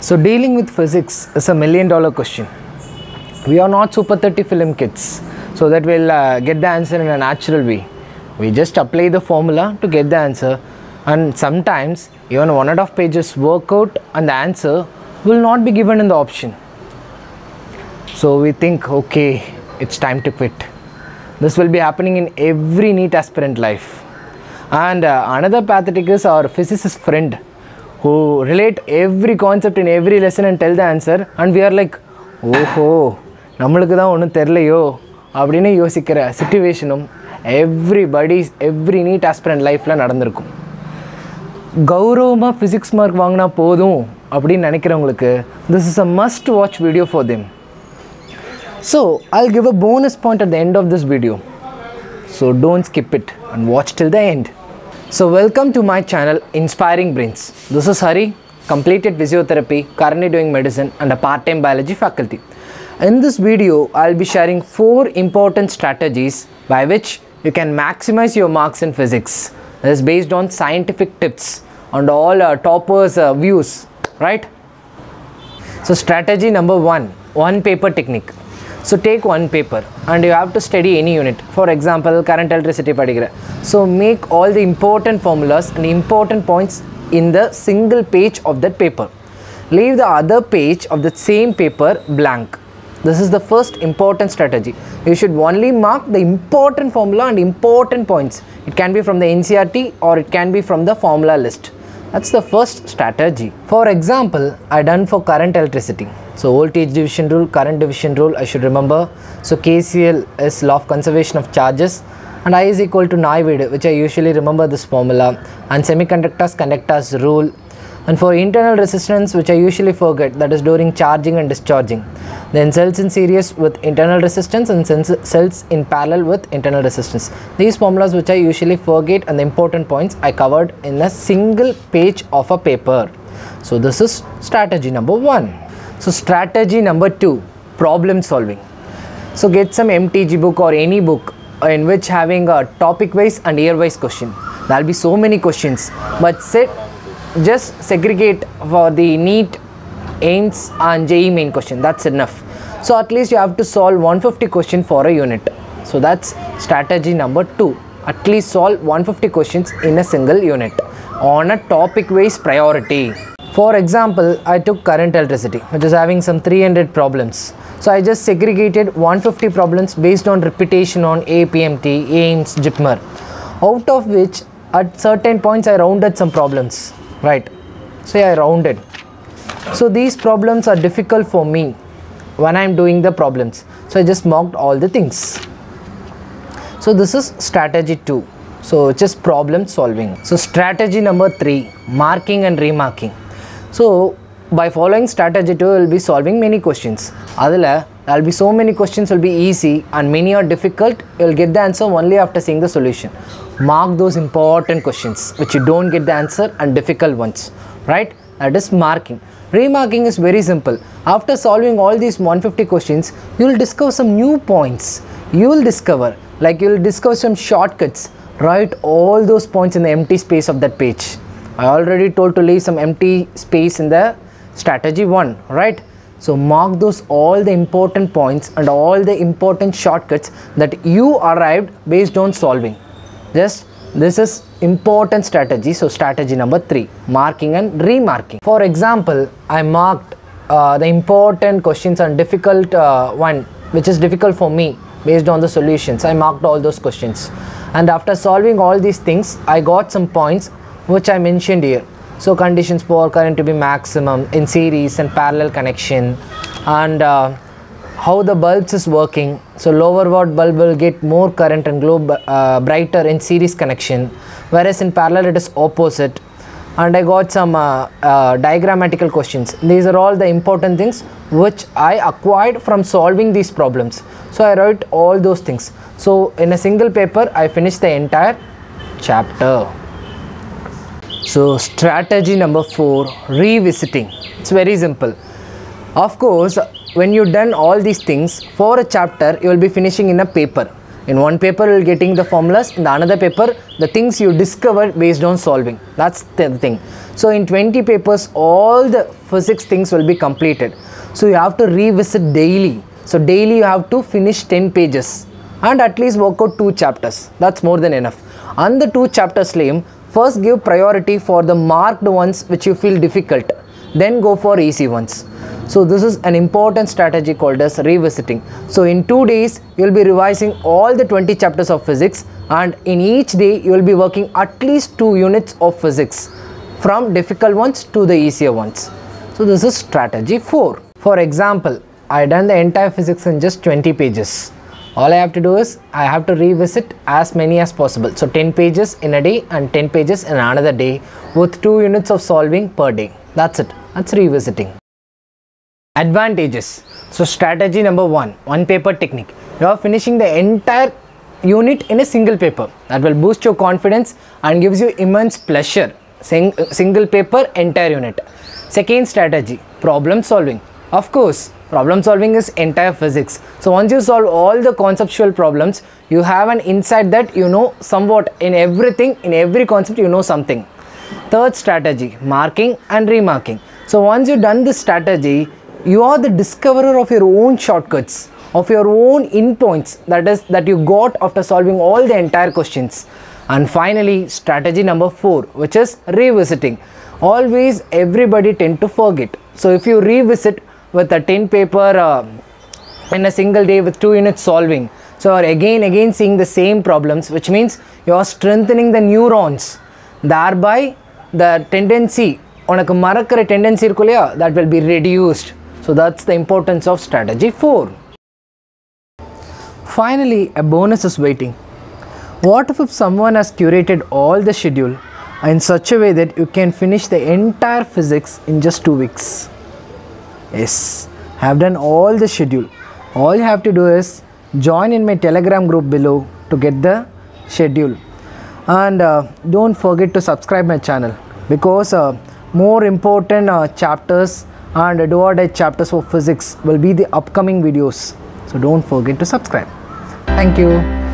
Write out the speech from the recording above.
So, dealing with physics is a million dollar question. We are not super 30 film kids, so that we'll uh, get the answer in a natural way. We just apply the formula to get the answer, and sometimes even one and a half pages workout and the answer will not be given in the option. So, we think, okay, it's time to quit. This will be happening in every NEET aspirant life. And uh, another pathetic is our physicist friend who relate every concept in every lesson and tell the answer and we are like ஓஹோ நம்மளுக்கு தான் ஒன்றும் தெரிலையோ அப்படின்னு யோசிக்கிற சுச்சுவேஷனும் every buddies every NEET aspirant லைஃப்பில் நடந்திருக்கும் கௌரவமாக physics mark வாங்கினா போதும் அப்படின்னு நினைக்கிறவங்களுக்கு this is a must watch video for them so I'll give a bonus point at the end of this video so don't skip it and watch till the end So welcome to my channel Inspiring Brains. This is Hari, completed physiotherapy, currently doing medicine and a part-time biology faculty. In this video, I'll be sharing four important strategies by which you can maximize your marks in physics. This is based on scientific tips and all uh, toppers' uh, views, right? So strategy number one, one paper technique. So take one paper and you have to study any unit. For example, current electricity particular. So make all the important formulas and important points in the single page of that paper. Leave the other page of the same paper blank. This is the first important strategy. You should only mark the important formula and important points. It can be from the NCERT or it can be from the formula list. That's the first strategy. For example, I done for current electricity. So voltage division rule, current division rule, I should remember. So KCL is law of conservation of charges and I is equal to Naivid, which I usually remember this formula. And semiconductors, conductors rule. And for internal resistance, which I usually forget, that is during charging and discharging. Then cells in series with internal resistance and cells in parallel with internal resistance. These formulas, which I usually forget, and the important points I covered in a single page of a paper. So, this is strategy number one. So, strategy number two problem solving. So, get some MTG book or any book in which having a topic wise and year wise question. There will be so many questions, but set just segregate for the NEET, AIIMS, and JEE main question. That's enough. So at least you have to solve 150 question for a unit. So that's strategy number two. At least solve 150 questions in a single unit on a topic wise priority. For example, I took current electricity, which is having some 300 problems. So I just segregated 150 problems based on repetition on APMT, AIIMS, JIPMER. Out of which, at certain points, I rounded some problems. Right? Say I rounded. So these problems are difficult for me when I'm doing the problems. So I just marked all the things. So this is strategy 2. So just problem solving. So strategy number 3 marking and remarking. So by following strategy 2 will be solving many questions. Adala there will be so many questions will be easy and many are difficult. You will get the answer only after seeing the solution. Mark those important questions which you don't get the answer and difficult ones. Right? That is marking. Remarking is very simple. After solving all these 150 questions, you will discover some new points. You will discover like you will discover some shortcuts. Write all those points in the empty space of that page I already told to leave some empty space in the strategy 1, right? So mark those all the important points and all the important shortcuts that you arrived based on solving. Just this is important strategy. So strategy number three, marking and remarking. For example, I marked uh, the important questions and difficult uh, one, which is difficult for me based on the solutions. I marked all those questions, and after solving all these things, I got some points which I mentioned here. So conditions for current to be maximum in series and parallel connection, and uh, how the bulbs is working. So lower watt bulb will get more current and glow uh, brighter in series connection whereas in parallel it is opposite. And i got some uh, uh, diagrammatical questions. These are all the important things which i acquired from solving these problems. So i wrote all those things. So in a single paper i finished the entire chapter so strategy number 4 revisiting it's very simple of course when you've done all these things for a chapter you will be finishing in a paper In one paper, you're getting the formulas. In the another paper, the things you discovered based on solving. That's the thing. So in 20 papers, all the physics things will be completed. So you have to revisit daily. So daily you have to finish 10 pages and at least work out two chapters. That's more than enough. And the two chapters, Liam, first give priority for the marked ones which you feel difficult. Then go for easy ones. So this is an important strategy called as revisiting. So in two days, you'll be revising all the 20 chapters of physics and in each day, you will be working at least two units of physics from difficult ones to the easier ones. So this is strategy 4. For example, I done the entire physics in just 20 pages. All I have to do is I have to revisit as many as possible. So 10 pages in a day and 10 pages in another day with 2 units of solving per day. That's it. That's revisiting. Advantages. So strategy number 1, one paper technique. You are finishing the entire unit in a single paper. That will boost your confidence and gives you immense pleasure. Sing, single paper, entire unit. Second strategy, problem solving. Of course, problem solving is entire physics. So once you solve all the conceptual problems, you have an insight that you know somewhat in everything, in every concept you know something. Third strategy, marking and remarking. So once you've done this strategy, you are the discoverer of your own shortcuts, of your own endpoints that is that you got after solving all the entire questions. And finally, strategy number four, which is revisiting. Always everybody tend to forget. So if you revisit with a 10 paper uh, in a single day with two units solving, so you're again again seeing the same problems, which means you are strengthening the neurons. Thereby, the tendency உனக்கு மறக்கிற tendency இருக்கும் இல்லையா that will be reduced so that's the importance of strategy four Finally, a bonus is waiting. What if, if someone has curated all the schedule in such a way that you can finish the entire physics in just two weeks? Yes, I have done all the schedule. All you have to do is join in my telegram group below to get the schedule. And uh, don't forget to subscribe my channel because uh, more important uh, chapters and do or die chapters of physics will be the upcoming videos. So don't forget to subscribe. Thank you.